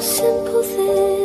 simple thing.